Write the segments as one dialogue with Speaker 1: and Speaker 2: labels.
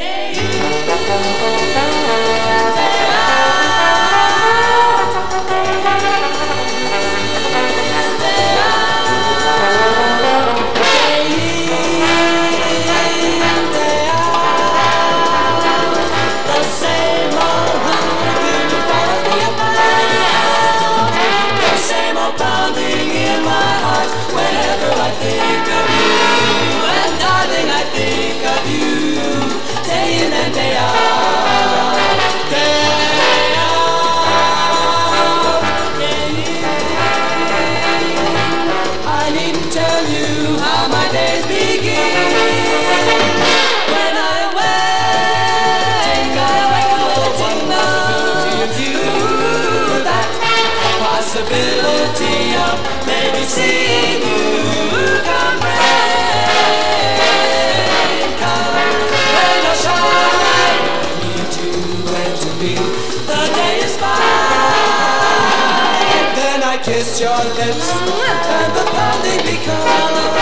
Speaker 1: Tem possibility of maybe seeing you come rain, come rain or shine. You do and to be the day is mine. Then I kiss your lips and the pounding becomes.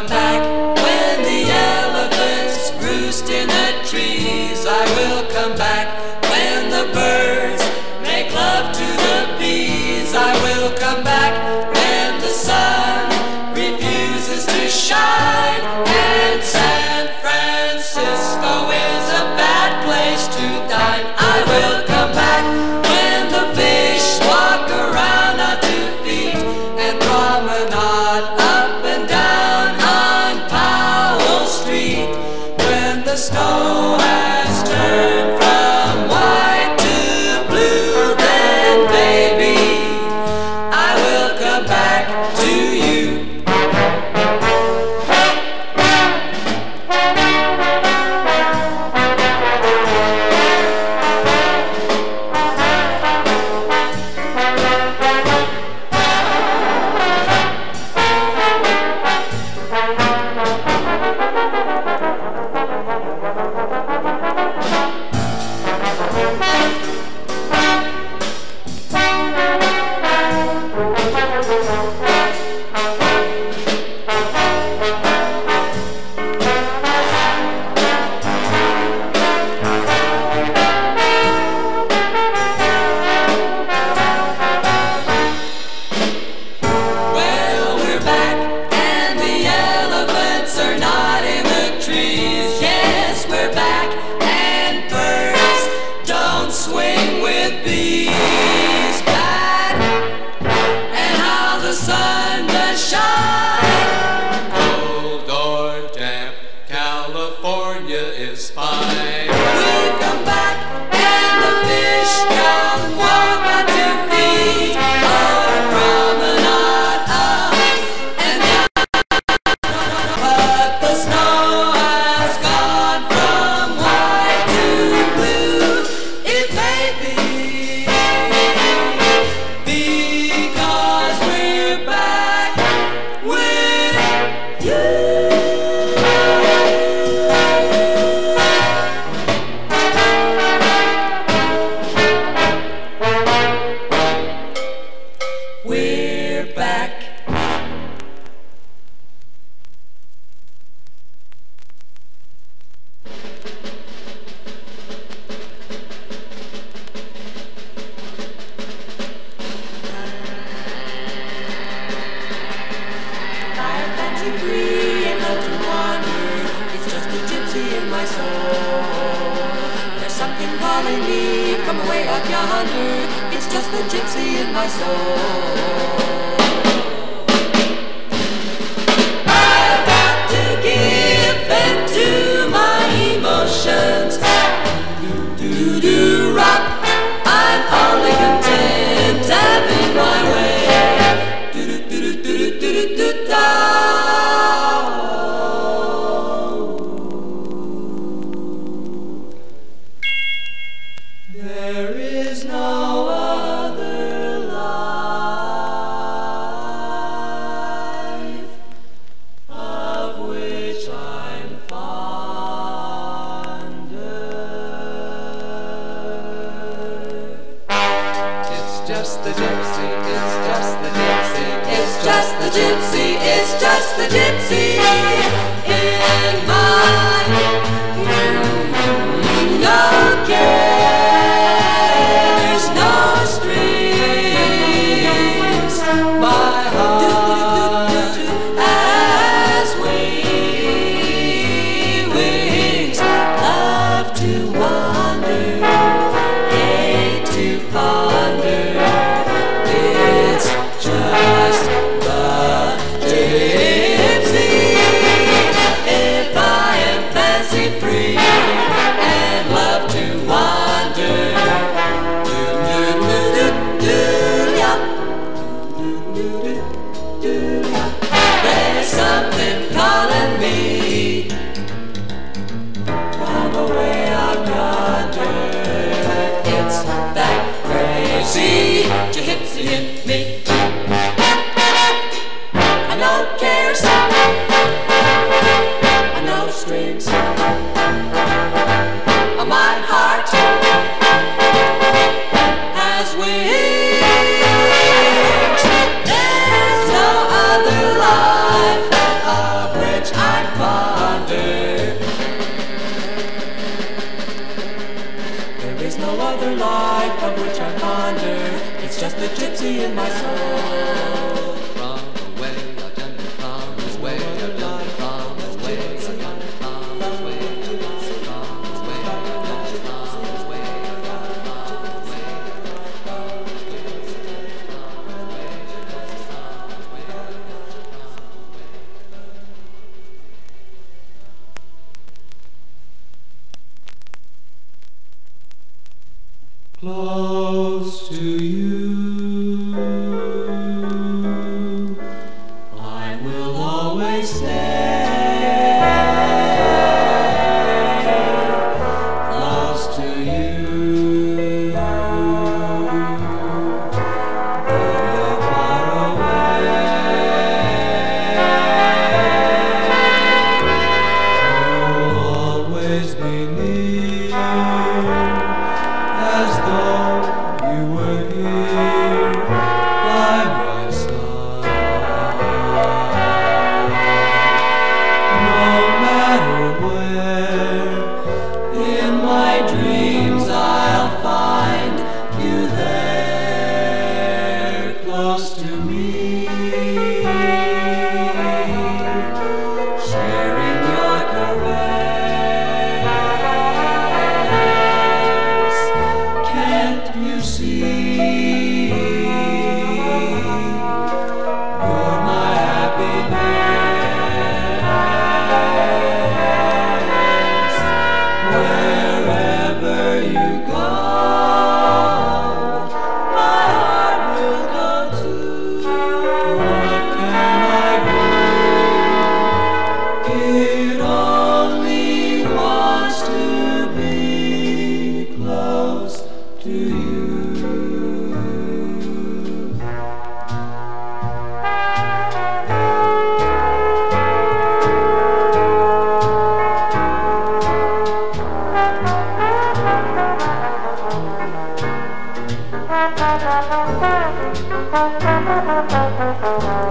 Speaker 1: come back when the elephants roost in the trees. I will come back. be my soul.
Speaker 2: Wherever you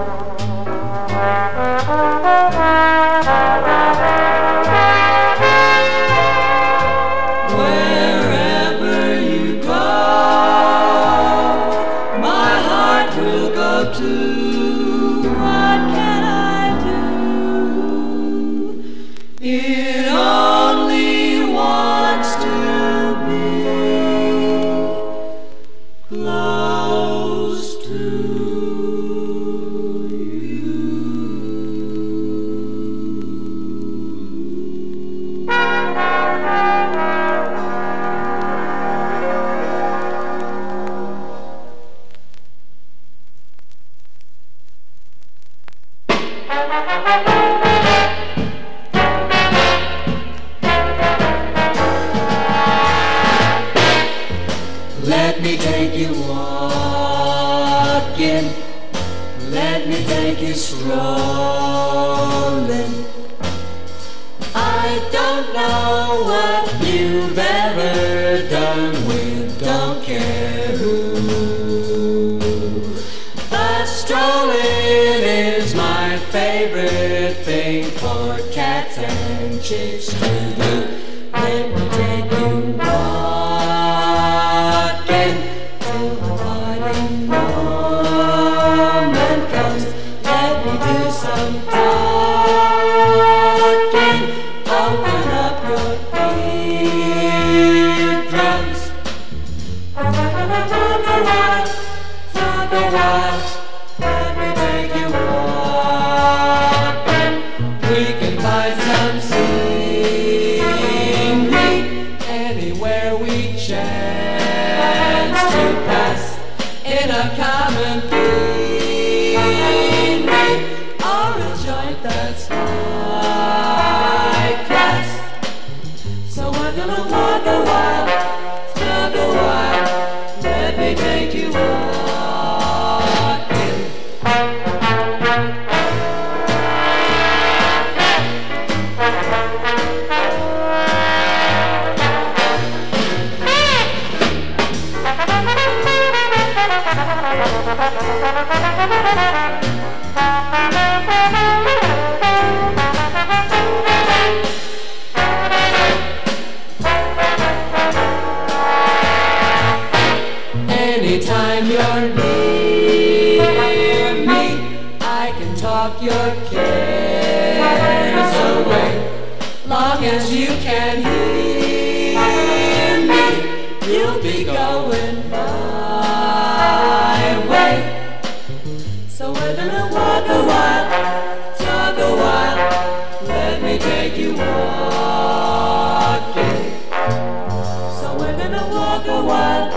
Speaker 1: a while,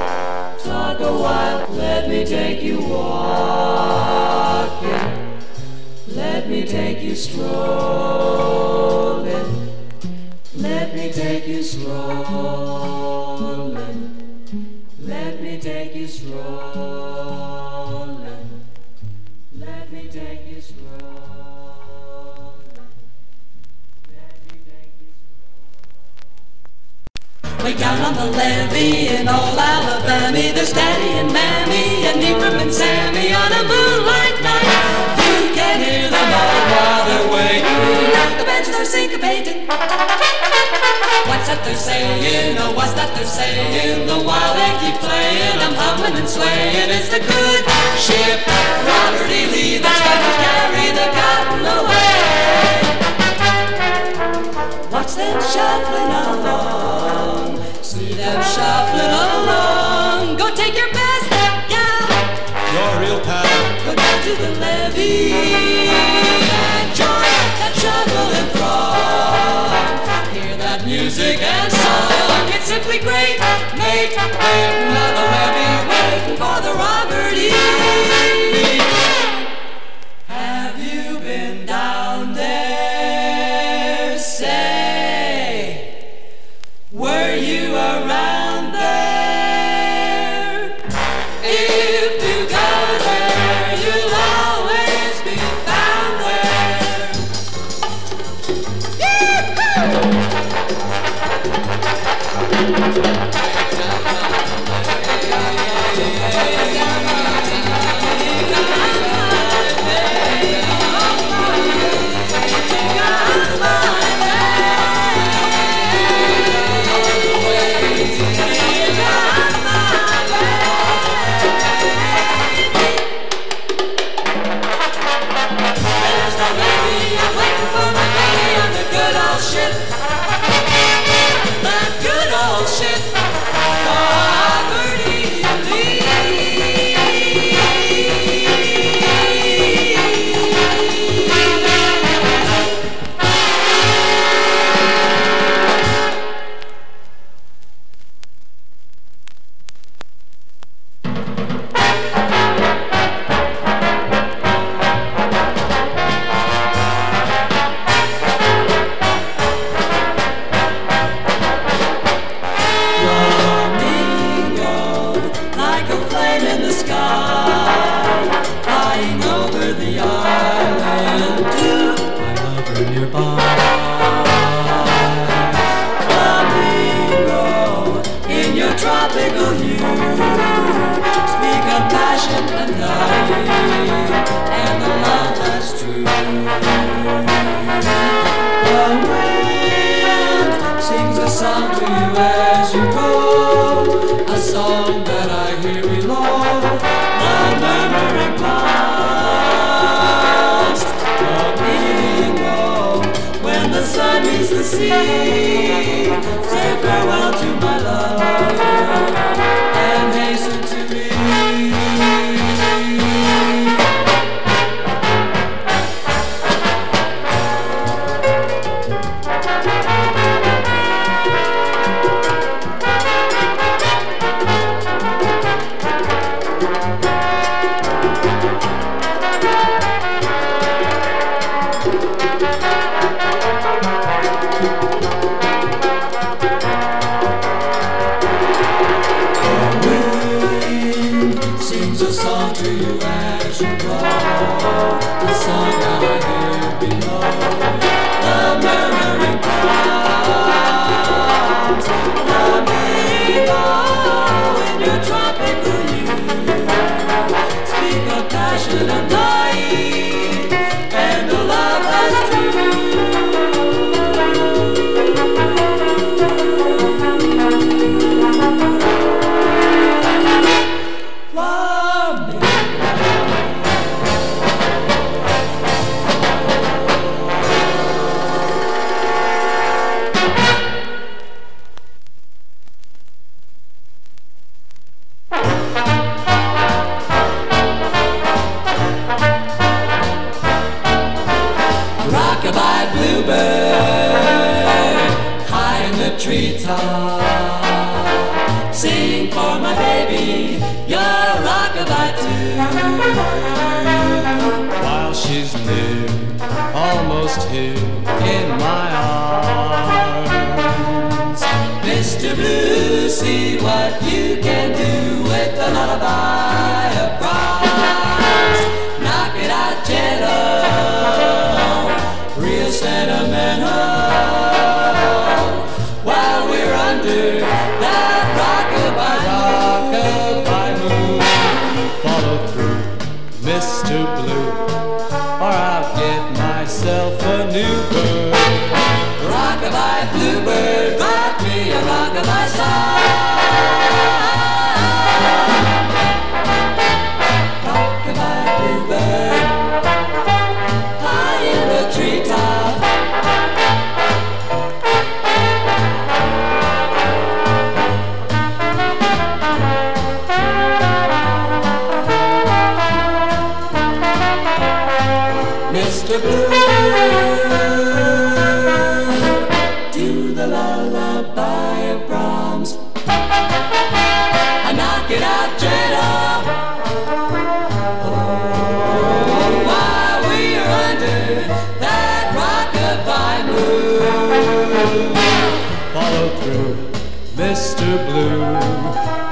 Speaker 1: talk a while, let me take you walking, let me take you strolling, let me take you strolling, let me take you strolling. on the levee in old Alabama. There's Daddy and Mammy and Ephraim and Sammy on a moonlight night. You can hear them all while they're waiting. The benches are syncopated. What's that they're saying? Oh, what's that they're saying? The while they keep playing, I'm humming and swaying. It's the good ship, Robert E. Lee. Say farewell to my to you as you go. Goodbye, bluebird, high in the treetop. Sing for my baby, your rockabye tune.
Speaker 2: While she's near, almost here in my arms.
Speaker 1: Mr. Blue, see what you can do with
Speaker 2: a
Speaker 1: lullaby. Bluebird, brought me
Speaker 2: along to my side.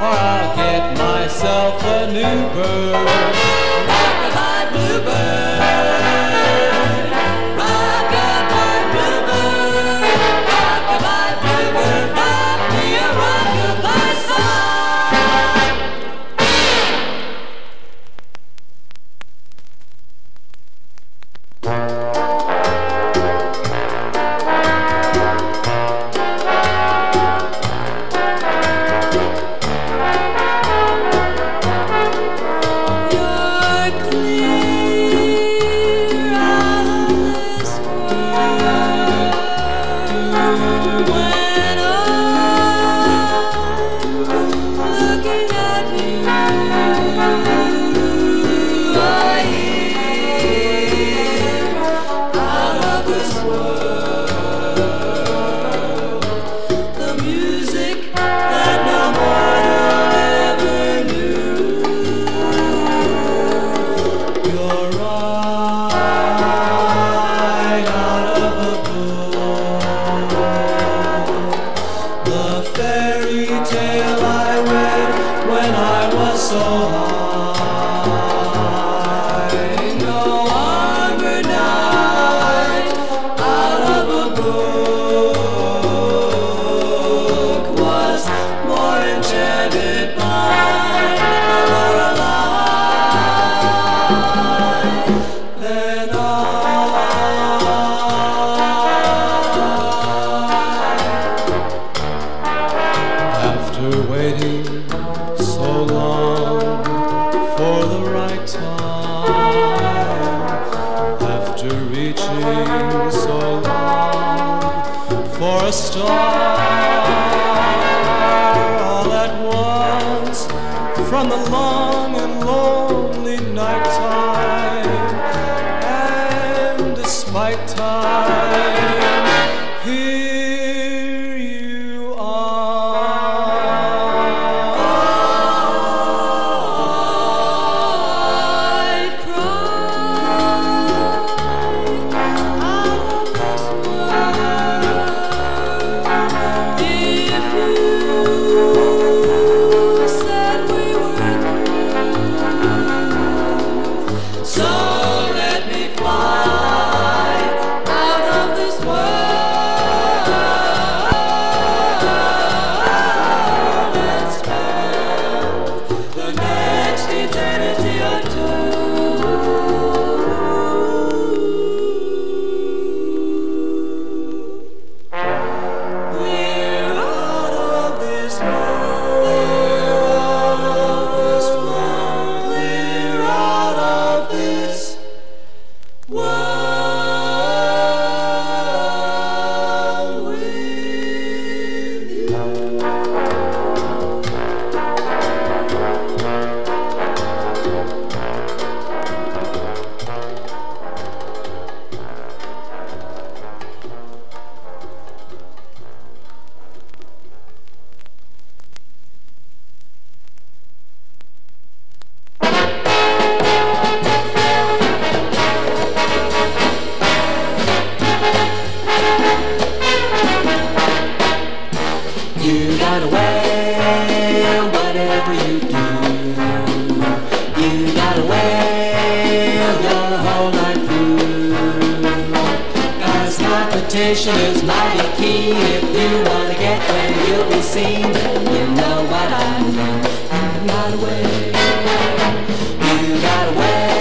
Speaker 2: or I'll get myself a new bird.
Speaker 1: Back to my bluebird. You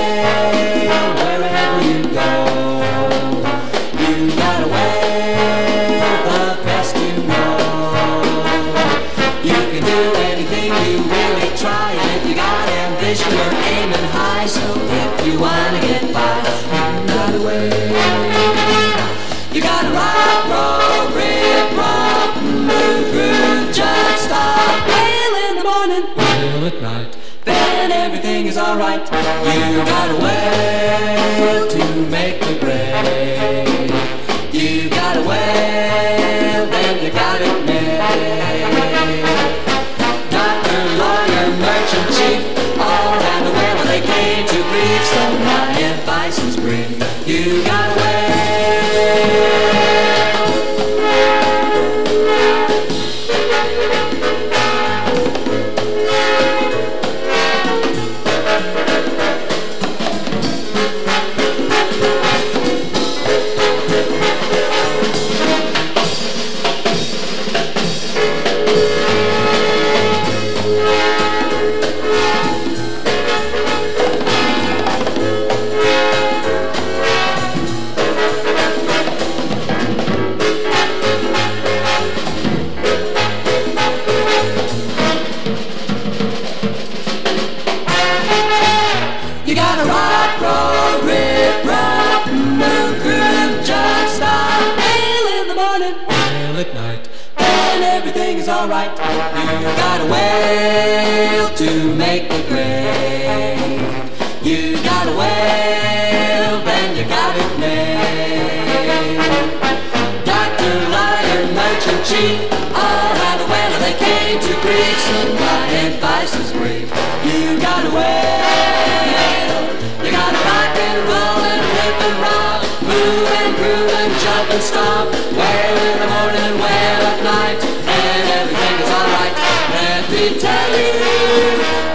Speaker 2: alright. You
Speaker 1: got a way to make the grade. Then everything is alright. You got a wail to make the grade. You gotta wail, then you got it made. Doctor, lawyer, merchant, chief, all had a wail and they came to grief. So my advice is brief. You got a wail. You gotta rock and roll and rip and rock, move and groove and jump and stop. Wail Amém.